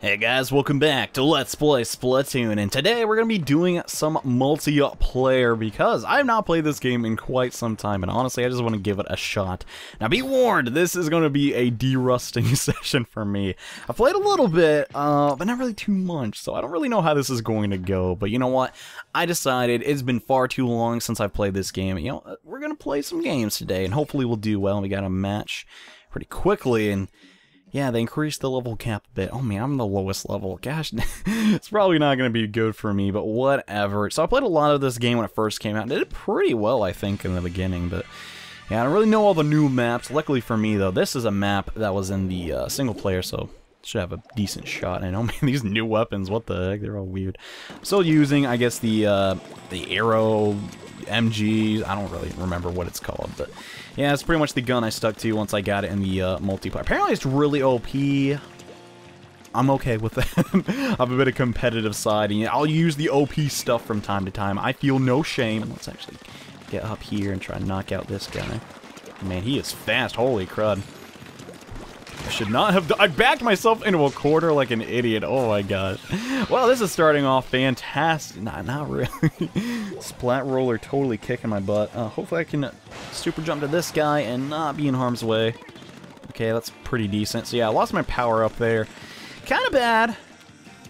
Hey guys, welcome back to Let's Play Splatoon, and today we're going to be doing some multiplayer because I have not played this game in quite some time, and honestly, I just want to give it a shot. Now be warned, this is going to be a derusting session for me. I played a little bit, uh, but not really too much, so I don't really know how this is going to go, but you know what? I decided it's been far too long since I've played this game, you know, we're going to play some games today, and hopefully we'll do well. We got a match pretty quickly, and yeah, they increased the level cap a bit. Oh man, I'm the lowest level. Gosh, it's probably not going to be good for me, but whatever. So I played a lot of this game when it first came out. Did it pretty well, I think, in the beginning, but yeah, I don't really know all the new maps. Luckily for me, though, this is a map that was in the uh, single player, so should have a decent shot. I know, man, these new weapons, what the heck, they're all weird. still using, I guess, the uh, the arrow MG. I don't really remember what it's called, but yeah, it's pretty much the gun I stuck to once I got it in the uh, multiplayer. Apparently, it's really OP. I'm okay with that. I have a bit of competitive side, and I'll use the OP stuff from time to time. I feel no shame. Let's actually get up here and try and knock out this guy. Man, he is fast. Holy crud. I should not have... I backed myself into a corner like an idiot. Oh my gosh. Well, this is starting off fantastic. Not, not really. Splat roller totally kicking my butt. Uh, hopefully I can super jump to this guy and not be in harm's way. Okay, that's pretty decent. So yeah, I lost my power up there. Kind of bad.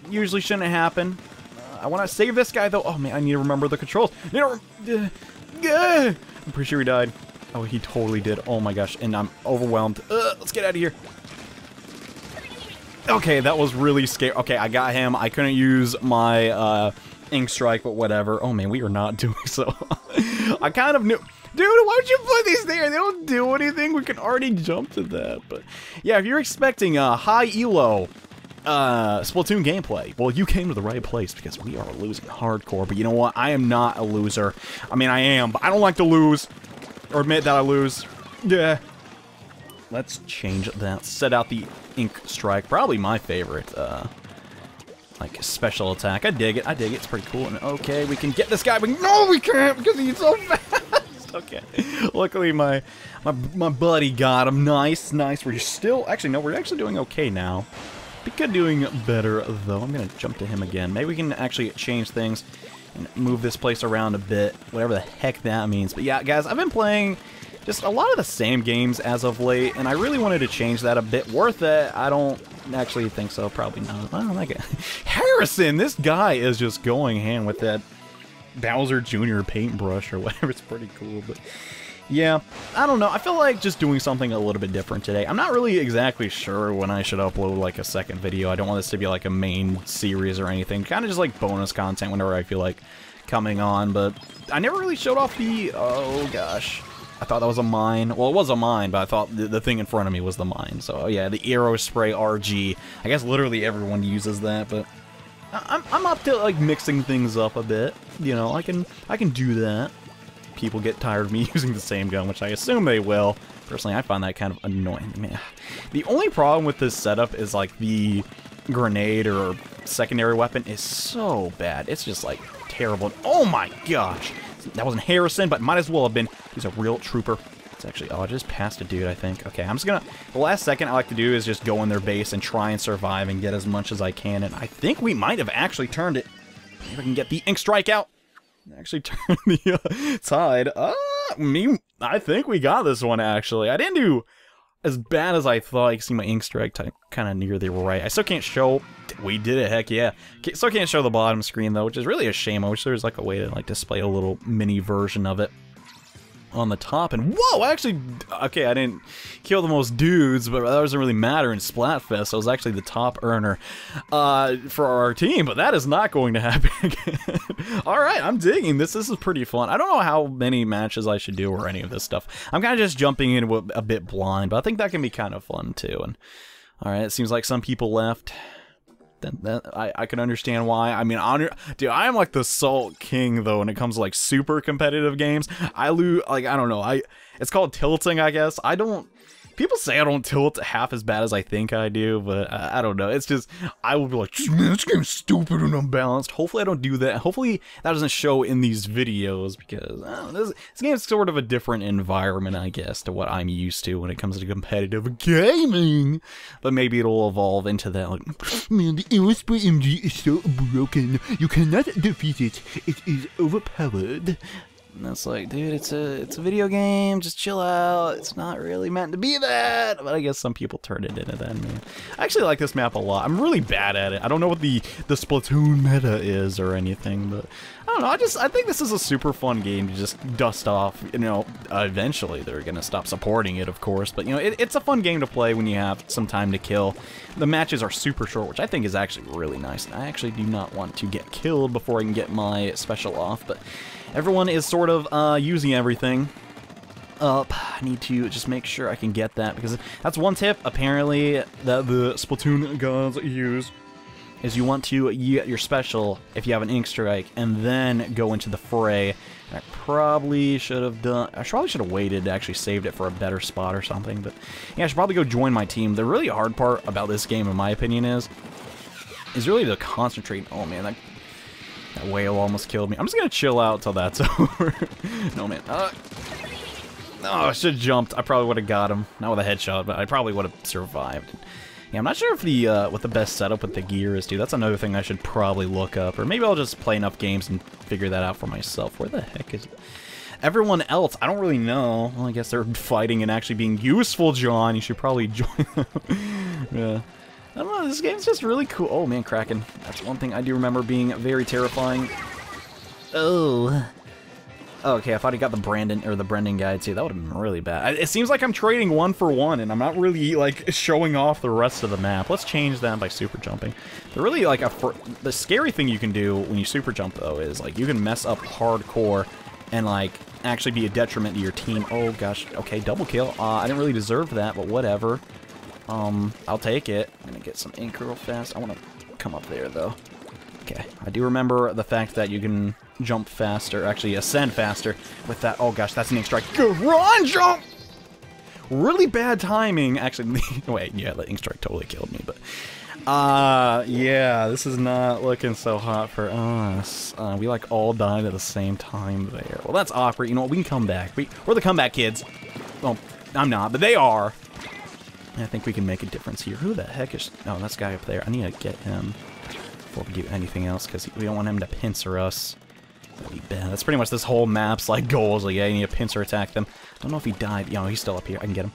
Usually shouldn't happen. Uh, I want to save this guy though. Oh man, I need to remember the controls. You know, uh, I'm pretty sure he died. Oh, he totally did. Oh my gosh, and I'm overwhelmed. Uh, let's get out of here. Okay, that was really scary. Okay, I got him. I couldn't use my uh, ink strike, but whatever. Oh man, we are not doing so. I kind of knew. Dude, why'd you put these there? They don't do anything. We can already jump to that. But yeah, if you're expecting a high elo uh, Splatoon gameplay, well, you came to the right place because we are losing hardcore. But you know what? I am not a loser. I mean, I am, but I don't like to lose or admit that I lose. Yeah. Let's change that. Set out the Ink Strike. Probably my favorite, uh, like, special attack. I dig it. I dig it. It's pretty cool. And okay, we can get this guy. But no, we can't because he's so fast. okay. Luckily, my, my, my buddy got him. Nice, nice. We're still... Actually, no, we're actually doing okay now. We could doing better, though. I'm going to jump to him again. Maybe we can actually change things and move this place around a bit. Whatever the heck that means. But yeah, guys, I've been playing just a lot of the same games as of late, and I really wanted to change that a bit. Worth it? I don't actually think so. Probably not. I don't like it. Harrison, this guy is just going hand with that Bowser Jr. paintbrush or whatever. It's pretty cool, but yeah, I don't know. I feel like just doing something a little bit different today. I'm not really exactly sure when I should upload like a second video. I don't want this to be like a main series or anything. Kind of just like bonus content whenever I feel like coming on, but I never really showed off the... Oh, gosh. I thought that was a mine. Well, it was a mine, but I thought the, the thing in front of me was the mine. So, yeah, the Aerospray RG. I guess literally everyone uses that, but I'm, I'm up to, like, mixing things up a bit. You know, I can, I can do that. People get tired of me using the same gun, which I assume they will. Personally, I find that kind of annoying. Man, the only problem with this setup is, like, the grenade or secondary weapon is so bad. It's just, like, terrible. Oh my gosh! That wasn't Harrison, but might as well have been. He's a real trooper. It's actually, oh, I just passed a dude, I think. Okay, I'm just gonna, the last second I like to do is just go in their base and try and survive and get as much as I can, and I think we might have actually turned it. Maybe I can get the ink strike out. Actually turn the uh, tide. Uh, me, I think we got this one, actually. I didn't do as bad as I thought. You can see my ink strike kind of near the right. I still can't show. We did it, heck yeah. Still can't show the bottom screen though, which is really a shame. I wish there was like a way to like display a little mini version of it on the top. And whoa, I actually, okay, I didn't kill the most dudes, but that doesn't really matter in Splatfest. I was actually the top earner uh, for our team, but that is not going to happen again. All right, I'm digging this. This is pretty fun. I don't know how many matches I should do or any of this stuff. I'm kind of just jumping a, a bit blind, but I think that can be kind of fun too. And all right, it seems like some people left then, then I, I can understand why. I mean, honor, dude, I am like the salt king though when it comes to like super competitive games. I lose, like I don't know, I it's called tilting, I guess. I don't. People say I don't tilt half as bad as I think I do, but I, I don't know. It's just I will be like, man, this game's stupid and unbalanced. Hopefully, I don't do that. Hopefully, that doesn't show in these videos because this, this game's sort of a different environment, I guess, to what I'm used to when it comes to competitive gaming. But maybe it'll evolve into that. Like, man, the Aerospray MG is so broken. You cannot defeat it. It is overpowered. And it's like, dude, it's a it's a video game. Just chill out. It's not really meant to be that. But I guess some people turn it into that. Man. I actually like this map a lot. I'm really bad at it. I don't know what the the Splatoon meta is or anything, but I don't know. I just I think this is a super fun game to just dust off. You know, eventually they're gonna stop supporting it, of course. But you know, it, it's a fun game to play when you have some time to kill. The matches are super short, which I think is actually really nice. And I actually do not want to get killed before I can get my special off, but. Everyone is sort of uh, using everything up. I need to just make sure I can get that, because that's one tip, apparently, that the Splatoon guns use, is you want to get your special if you have an Ink Strike, and then go into the fray. I probably should have done... I probably should have waited, to actually saved it for a better spot or something, but yeah, I should probably go join my team. The really hard part about this game, in my opinion, is is really to concentrate. Oh man, that that whale almost killed me. I'm just gonna chill out till that's over. no, man. Uh, no, I should have jumped. I probably would have got him. Not with a headshot, but I probably would have survived. Yeah, I'm not sure if the uh, what the best setup with the gear is, dude. That's another thing I should probably look up. Or maybe I'll just play enough games and figure that out for myself. Where the heck is... Everyone else, I don't really know. Well, I guess they're fighting and actually being useful, John. You should probably join them. yeah. I don't know, this game's just really cool. Oh man, Kraken. That's one thing I do remember being very terrifying. Oh. Okay, I thought he got the Brandon or the Brendan guide too. That would have been really bad. It seems like I'm trading one for one, and I'm not really like showing off the rest of the map. Let's change that by super jumping. The really like a the scary thing you can do when you super jump though is like you can mess up hardcore and like actually be a detriment to your team. Oh gosh, okay, double kill. Uh, I didn't really deserve that, but whatever. Um, I'll take it. I'm gonna get some ink real fast. I want to come up there, though. Okay, I do remember the fact that you can jump faster, actually ascend faster with that. Oh gosh, that's an ink strike. Run, jump! Really bad timing, actually. Wait, yeah, the ink strike totally killed me, but... Uh, yeah, this is not looking so hot for us. Uh, we, like, all died at the same time there. Well, that's awkward. You know what? We can come back. We, we're the comeback kids. Well, I'm not, but they are. I think we can make a difference here. Who the heck is... Oh, that's guy up there. I need to get him before we do anything else, because we don't want him to pincer us. That's pretty much this whole map's, like, goals. Like, yeah, you need to pincer attack them. I don't know if he died. You know, he's still up here. I can get him.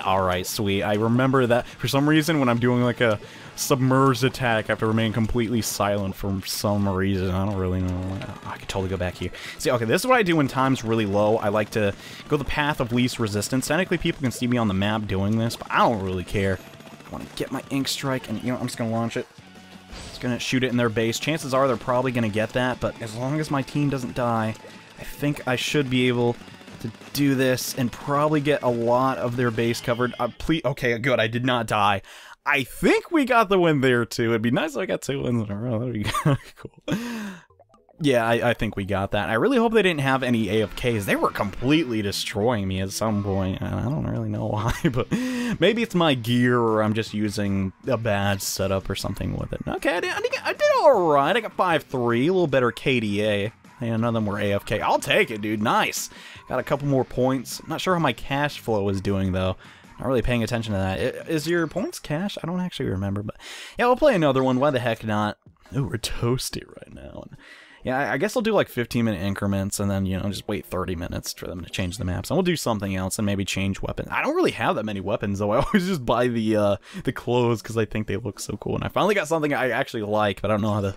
Alright, sweet. I remember that. For some reason, when I'm doing, like, a submerged attack, I have to remain completely silent for some reason. I don't really know. I could totally go back here. See, okay, this is what I do when time's really low. I like to go the path of least resistance. Technically, people can see me on the map doing this, but I don't really care. I want to get my ink strike, and, you know, I'm just going to launch it. It's going to shoot it in their base. Chances are they're probably going to get that, but as long as my team doesn't die, I think I should be able to do this and probably get a lot of their base covered. Uh, please, okay, good. I did not die. I think we got the win there too. It'd be nice if I got two wins in a row. That'd be cool. Yeah, I, I, think we got that. I really hope they didn't have any AFKs. They were completely destroying me at some point. I don't really know why, but maybe it's my gear or I'm just using a bad setup or something with it. Okay, I did, I did, I did all right. I got 5-3, a little better KDA. And none of them were AFK. I'll take it, dude. Nice. Got a couple more points. Not sure how my cash flow is doing, though. Not really paying attention to that. Is your points cash? I don't actually remember, but yeah, we'll play another one. Why the heck not? Ooh, we're toasty right now. Yeah, I guess I'll do like 15 minute increments and then, you know, just wait 30 minutes for them to change the maps. And we'll do something else and maybe change weapons. I don't really have that many weapons though. I always just buy the uh, the clothes because I think they look so cool. And I finally got something I actually like, but I don't know how the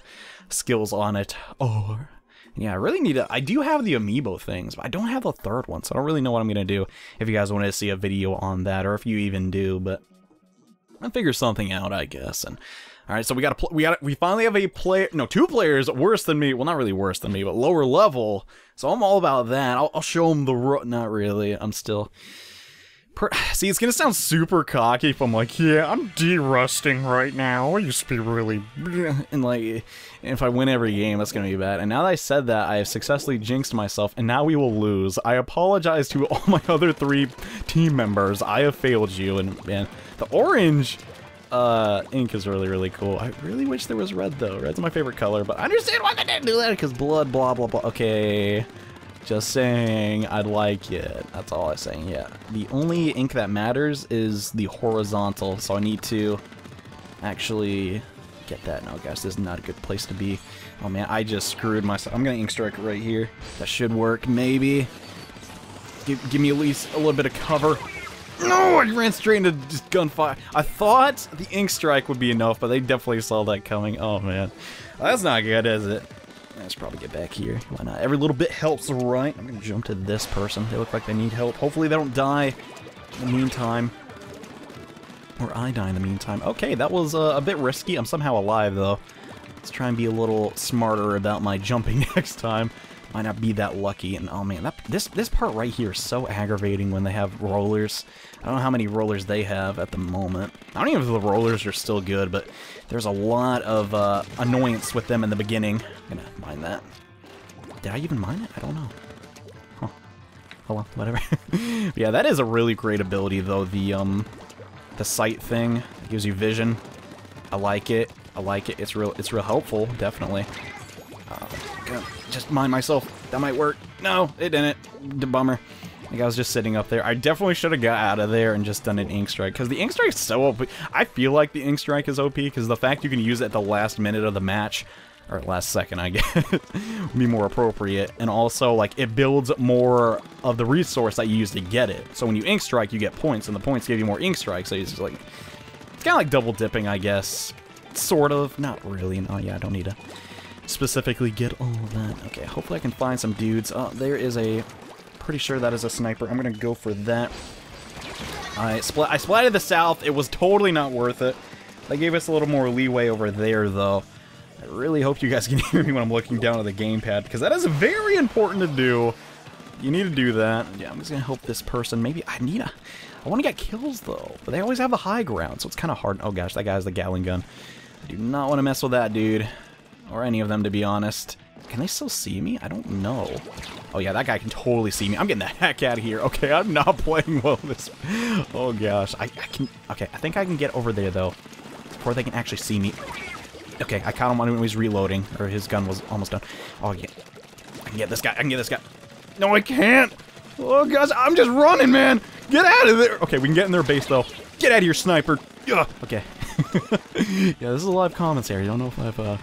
skills on it are. Yeah, I really need to... I do have the amiibo things, but I don't have the third one, so I don't really know what I'm going to do if you guys want to see a video on that, or if you even do, but... I'll figure something out, I guess, and... Alright, so we got a we got we finally have a player no two players worse than me well not really worse than me but lower level so I'm all about that I'll, I'll show them the not really I'm still Per See, it's gonna sound super cocky if I'm like, yeah, I'm de-rusting right now. I used to be really... And like, if I win every game, that's gonna be bad. And now that I said that, I have successfully jinxed myself, and now we will lose. I apologize to all my other three team members. I have failed you, and man, the orange uh, ink is really, really cool. I really wish there was red, though. Red's my favorite color, but I understand why they didn't do that, because blood, blah, blah, blah. Okay. Just saying, I'd like it. That's all I'm saying, yeah. The only ink that matters is the horizontal, so I need to actually get that. No, guys, this is not a good place to be. Oh, man, I just screwed myself. I'm going to ink strike right here. That should work, maybe. Give, give me at least a little bit of cover. No, I ran straight into just gunfire. I thought the ink strike would be enough, but they definitely saw that coming. Oh, man. That's not good, is it? Let's probably get back here. Why not? Every little bit helps, right? I'm gonna jump to this person. They look like they need help. Hopefully they don't die in the meantime. Or I die in the meantime. Okay, that was uh, a bit risky. I'm somehow alive, though. Let's try and be a little smarter about my jumping next time. Might not be that lucky. And oh man, that, this this part right here is so aggravating when they have rollers. I don't know how many rollers they have at the moment. I don't even know if the rollers are still good, but there's a lot of uh, annoyance with them in the beginning. I'm gonna mine that. Did I even mine it? I don't know. Huh. Oh well, whatever. yeah, that is a really great ability though. The um, the sight thing it gives you vision. I like it. I like it. It's real. It's real helpful. Definitely. Uh, just mind myself. That might work. No, it didn't. The bummer. Like I was just sitting up there. I definitely should have got out of there and just done an ink strike because the ink strike is so OP. I feel like the ink strike is OP because the fact you can use it at the last minute of the match or last second, I guess, would be more appropriate. And also, like, it builds more of the resource that you use to get it. So when you ink strike, you get points, and the points give you more ink strike. So it's just like, it's kind of like double dipping, I guess. Sort of. Not really. No, yeah, I don't need to specifically get all of that. Okay, hopefully I can find some dudes. Oh, there is a... Pretty sure that is a sniper. I'm gonna go for that. I, spl I splatted the south. It was totally not worth it. They gave us a little more leeway over there, though. I really hope you guys can hear me when I'm looking down at the gamepad, because that is very important to do. You need to do that. Yeah, I'm just gonna help this person. Maybe I need a... I want to get kills, though. But they always have the high ground, so it's kind of hard. Oh, gosh, that guy has the Gatling gun. I do not want to mess with that, dude. Or any of them, to be honest. Can they still see me? I don't know. Oh yeah, that guy can totally see me. I'm getting the heck out of here. Okay, I'm not playing well this. Oh gosh, I, I can. Okay, I think I can get over there though, before they can actually see me. Okay, I caught him when he was reloading, or his gun was almost done. Oh yeah, I can get this guy. I can get this guy. No, I can't. Oh gosh, I'm just running, man. Get out of there. Okay, we can get in their base though. Get out of here, sniper. Ugh. Okay. yeah, this is a live commentary. I don't know if I've uh,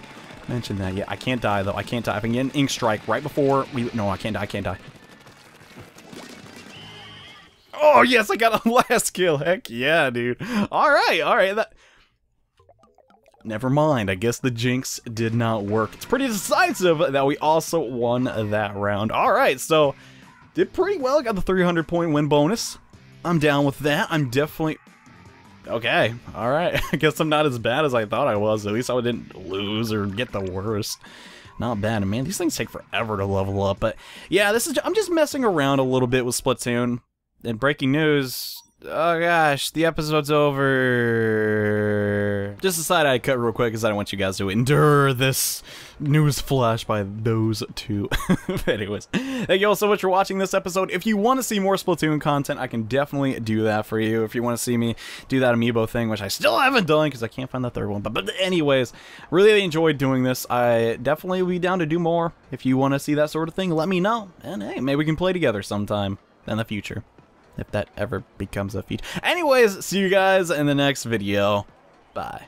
mentioned that yet. I can't die, though. I can't die. I can get an ink strike right before we... No, I can't die. I can't die. Oh, yes, I got a last kill. Heck yeah, dude. All right, all right. That... Never mind. I guess the jinx did not work. It's pretty decisive that we also won that round. All right, so did pretty well. Got the 300 point win bonus. I'm down with that. I'm definitely... Okay, alright. I guess I'm not as bad as I thought I was. At least I didn't lose or get the worst. Not bad. Man, these things take forever to level up. But yeah, this is I'm just messing around a little bit with Splatoon. And breaking news, Oh gosh, the episode's over. Just decided I'd cut real quick because I don't want you guys to endure this news flash by those two. anyways, thank you all so much for watching this episode. If you want to see more Splatoon content, I can definitely do that for you. If you want to see me do that amiibo thing, which I still haven't done because I can't find the third one. But, but anyways, really enjoyed doing this. I definitely will be down to do more. If you want to see that sort of thing, let me know. And hey, maybe we can play together sometime in the future if that ever becomes a feature. Anyways, see you guys in the next video. Bye.